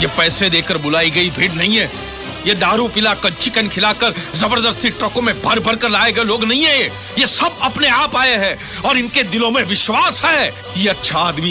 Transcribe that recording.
ये पैसे देकर बुलाई गई भीड़ नहीं है। ये दारू पिलाकर चिकन खिलाकर, ज़बरदस्ती ट्रकों में भर भर कर लाए गए लोग नहीं है ये। ये सब अपने आप आए हैं और इनके दिलों में विश्वास है। ये अच्छा आदमी